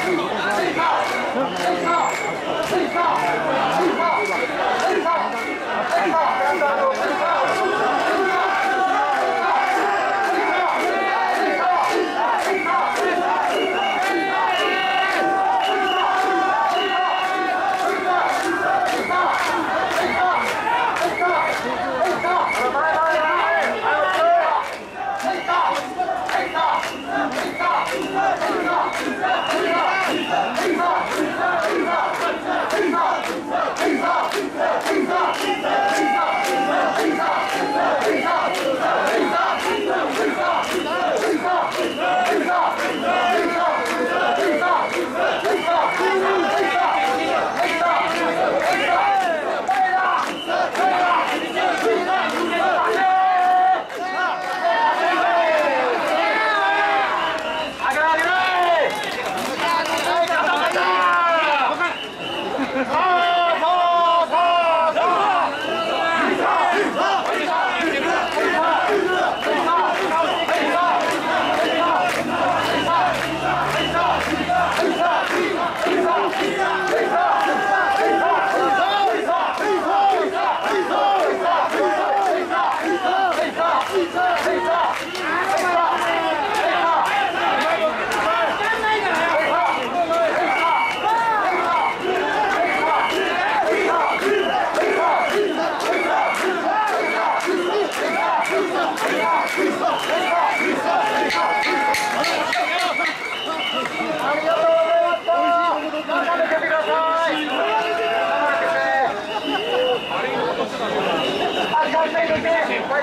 这里靠，这里靠，这里靠。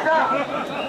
감 사.